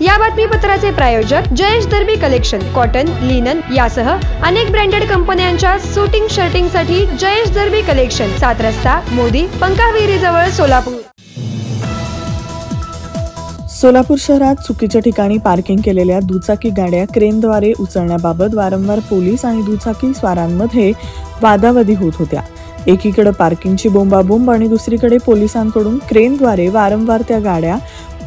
या बातमीपत्राचे प्रायोजक Jayesh Darbi collection cotton linen यासह अनेक ब्रँडेड कंपन्यांच्या सुटिंग शर्टिंगसाठी जयेश दर्बी कलेक्शन सात रस्ता मोदी पंकाविहिरी जवळ सोलापूर. सोलापूर शहरात चुकीच्या ठिकाणी पार्किंग केलेल्या दुचाकी गाड्या क्रेनद्वारे उचलण्याबाबत वारंवार पोलीस आणि दुचाकी स्वारांमध्ये वादावादी होत होत्या. एकीकडे पार्किंगची बोंबाबोंब आणि दुसरीकडे पोलिसांकडून क्रेनद्वारे वारंवार त्या गाड्या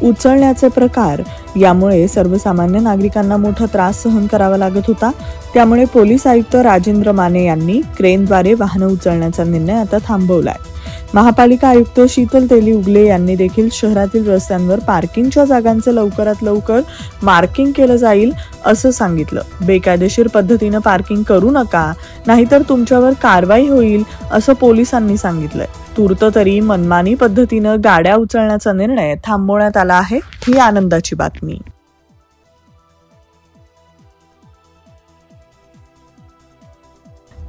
उचलण्याचे प्रकार. यामुळे सर्वसामान्य नागरिकांना मोठा त्रास सहन करावा लागत होता. त्यामुळे पोलीस आयुक्त राजेंद्र माने यांनी क्रेनद्वारे वाहनं उचलण्याचा निर्णय आता थांबवला आहे महापालिका आयुक्त शीतल तेली उगले यांनी देखील शहरातील रस्त्यांवर पार्किंगच्या जागांचं लवकरात लवकर मार्किंग केलं जाईल असं सांगितलं. बेकायदेशीर पद्धतीनं पार्किंग करू नका नाहीतर तुमच्यावर कारवाई होईल असं पोलिसांनी सांगितलंय. तूर्त तरी मनमानी पद्धतीनं गाड्या उचलण्याचा निर्णय थांबवण्यात आला आहे. ही आनंदाची बातमी.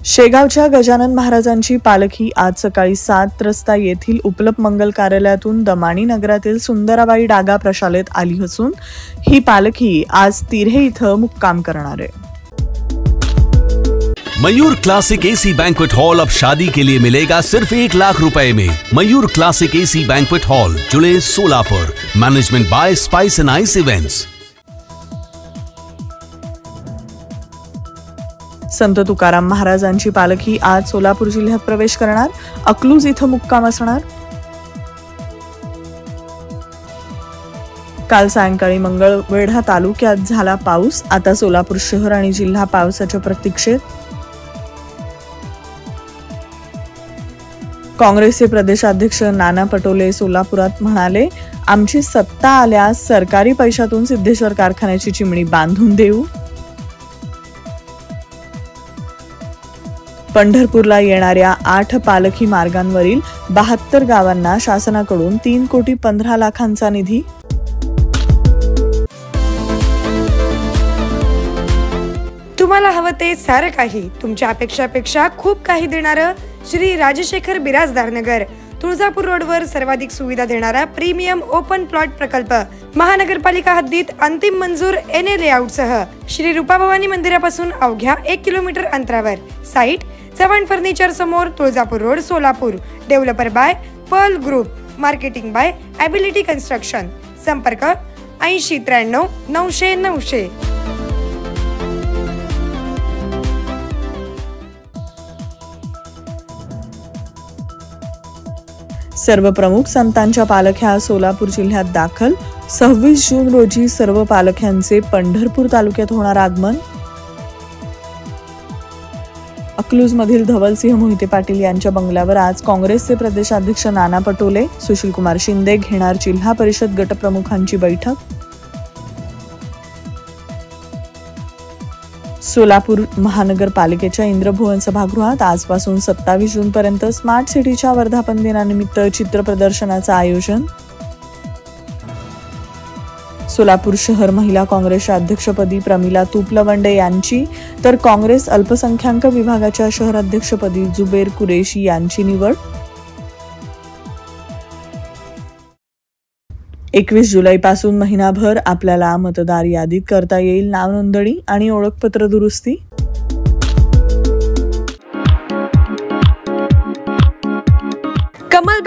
शेगावच्या गजानन महाराजांची पालखी आज सकाळी सात रस्ता येथील उपलब्ध मंगल कार्यालयातून दमाणी नगरातील सुंदराबाई डागा प्रशालेत आली असून ही पालखी आज तिरे इथं मुक्काम करणार आहे. Mayur Classic AC Banquet Hall अब शादी के लिए मिलेगा सिर्फ एक लाख रुपए में। Mayur Classic AC Banquet Hall जुड़े Solapur. Management by Spice and Ice Events Sant Tukaram महाराजांची पालखी आज सोलापूर जिल्ह्यात प्रवेश करणार. अकलूज इथं मुक्काम असणार. काल सायंकाळी मंगळवेढा तालुक्यात झाला पाऊस. आता सोलापूर शहर आणि जिल्हा पावसाच्या प्रतीक्षेत. काँग्रेसचे प्रदेशाध्यक्ष नाना पटोले सोलापुरात म्हणाले आमची सत्ता आल्यास सरकारी पैशातून सिद्धेश्वर कारखान्याची चिमणी बांधून देऊ. पंढरपूरला येणाऱ्या आठ पालखी मार्गांवरील बहात्तर गावांना शासनाकडून तीन कोटी पंधरा लाखांचा निधी. तुम्हाला हवं ते सारं काही. तुमच्या अपेक्षापेक्षा खूप काही देणारं श्री राजशेखर बिराजदार नगर. तुळजापूर रोडवर सर्वाधिक सुविधा देणारा प्रीमियम ओपन प्लॉट प्रकल्प. महानगरपालिका हद्दीत अंतिम मंजूर एन ए लेआउटसह. श्री रुपाभवानी मंदिरापासून अवघ्या एक किलोमीटर अंतरावर. साईट चव्हाण फर्निचर समोर Tuljapur road Solapur. Developer by Pearl Group marketing by Ability Construction संपर्क ऐंशी त्र्याण्णव नऊशे नऊशे. सर्व प्रमुख संतांच्या पालख्या सोलापूर जिल्ह्यात दाखल. सव्वीस जून रोजी सर्व पालख्यांचे पंढरपूर तालुक्यात होणार आगमन. अकलूजमधील धवलसिंह मोहिते पाटील यांच्या बंगल्यावर आज काँग्रेसचे प्रदेशाध्यक्ष नाना पटोले सुशीलकुमार शिंदे घेणार जिल्हा परिषद गटप्रमुखांची बैठक. सोलापूर महानगरपालिकेच्या इंद्रभुवन सभागृहात आजपासून सत्तावीस जूनपर्यंत स्मार्ट सिटीच्या वर्धापन दिनानिमित्त चित्र प्रदर्शनाचं आयोजन. सोलापूर शहर महिला काँग्रेसच्या अध्यक्षपदी प्रमिला तुपलवंडे यांची तर काँग्रेस अल्पसंख्याक विभागाच्या शहराध्यक्षपदी जुबेर कुरेशी यांची निवड. एकवीस जुलैपासून महिनाभर आपल्याला मतदार यादीत करता येईल नावनोंदणी आणि ओळखपत्र दुरुस्ती.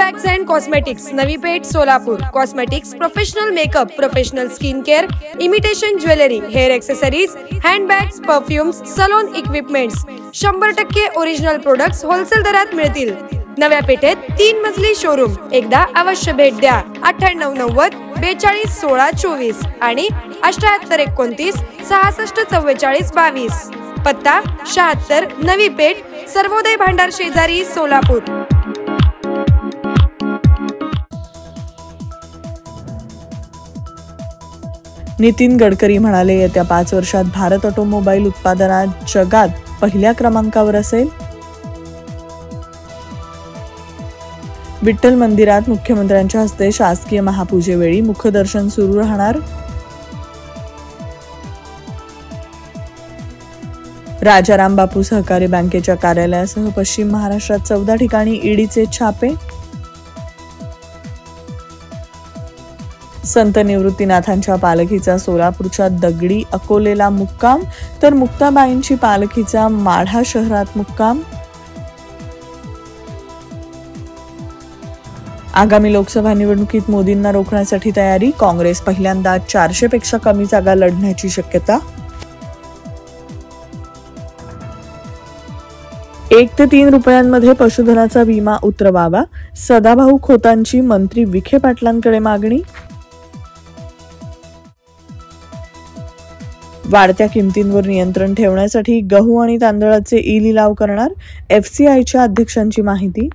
And cosmetics Navi Peth Solapur cosmetics professional makeup professional skin care imitation jewellery hair accessories handbags perfumes salon equipments शंभर टक्के ओरिजिनल प्रोडक्ट्स होलसेल दरात मिळतील. नव्या पेठेत तीन मजली शोरूम एकदा अवश्य भेट द्या. अठ्ठ्याण्णव नव्वद बेचाळीस सोळा चोवीस आणि अष्ट्याहत्तर एकोणतीस सहासष्ट चव्वेचाळीस बावीस. पत्ता शहात्तर नवी पेठ सर्वोदय भांडार शेजारी सोलापूर. नितीन गडकरी म्हणाले येत्या पाच वर्षात भारत ऑटोमोबाईल उत्पादनात जगात पहिल्या क्रमांकावर असेल. विठ्ठल मंदिरात मुख्यमंत्र्यांच्या हस्ते शासकीय महापूजेवेळी मुखदर्शन सुरू राहणार. राजाराम बापू सहकारी बँकेच्या कार्यालयासह पश्चिम महाराष्ट्रात चौदा ठिकाणी ईडीचे छापे. संत निवृत्तीनाथांच्या पालखीचा सोलापूरच्या दगडी अकोलेला मुक्काम तर मुक्ताबाईंची पालखीचा माढा शहरात मुक्काम. आगामी लोकसभा निवडणुकीत मोदींना रोखण्यासाठी तयारी काँग्रेस पहिल्यांदा चारशेपेक्षा कमी जागा लढण्याची शक्यता. एक ते तीन रुपयांमध्ये पशुधनाचा विमा उतरवावा सदाभाऊ खोतांची मंत्री विखे पाटलांकडे मागणी. वाढत्या किमतींवर नियंत्रण ठेवण्यासाठी गहू आणि तांदळाचे ई लिलाव करणार एफसीआयच्या अध्यक्षांची माहिती.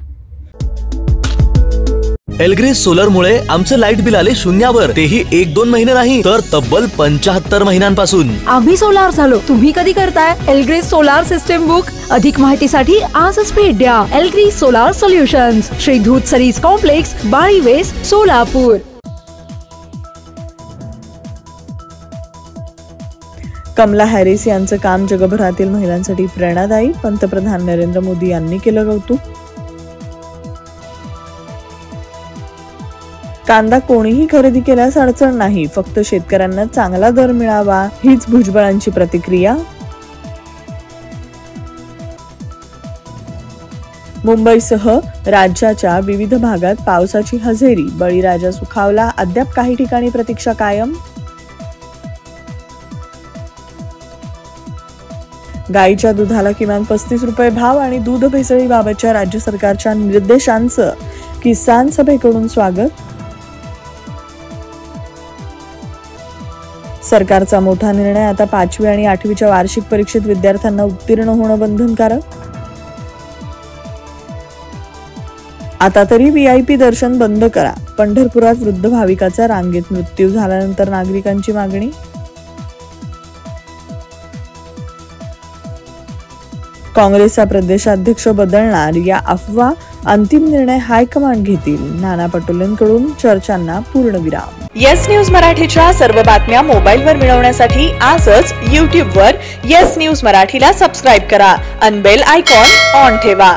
एलग्रीज सोलर मुळे आमचं लाइट बिल आले शून्यावर. तेही एक दोन महिने नाही तर तब्बल पंचाहत्तर महिन्यांपासून. आम्ही सोलार झालो. तुम्ही कधी करताय? एलग्रेज सोलार सिस्टीम बुक. अधिक माहितीसाठी आजच भेट द्या. एलग्रेज सोलार सोल्युशन्स. श्री धूत सरीज कॉम्प्लेक्स बाळी वेस्ट सोलापूर. कमला हॅरिस यांचं काम जगभरातील महिलांसाठी प्रेरणादायी पंतप्रधान नरेंद्र मोदी यांनी केलं कौतुक. कांदा कोणीही खरेदी केल्यास अडचण नाही फक्त शेतकऱ्यांना चांगला दर मिळावा हीच भुजबळांची प्रतिक्रिया. मुंबईसह राज्याच्या विविध भागात पावसाची हजेरी बळीराजा सुखावला अद्याप काही ठिकाणी प्रतीक्षा कायम. गाईच्या दुधाला किमान पस्तीस रुपये भाव आणि दूध भेसळीबाबतच्या राज्य सरकारच्या निर्देशांचं किसान सभेकडून स्वागत. सरकारचा मोठा निर्णय आता पाचवी आणि आठवीच्या वार्षिक परीक्षेत विद्यार्थ्यांना उत्तीर्ण होणं बंधनकारक. आता तरी व्हीआयपी दर्शन बंद करा. पंढरपुरात वृद्ध भाविकाचा रांगेत मृत्यू झाल्यानंतर नागरिकांची मागणी काँग्रेसचा प्रदेशाध्यक्ष बदलणार या अफवा अंतिम निर्णय हायकमांड घेतील. नाना पटोलेंकडून चर्चांना पूर्णविराम येस न्यूज मराठीच्या सर्व बातम्या मोबाईलवर मिळवण्यासाठी आजच यूट्यूबवर येस न्यूज मराठीला सबस्क्राईब करा. अनबेल आयकॉन ऑन ठेवा.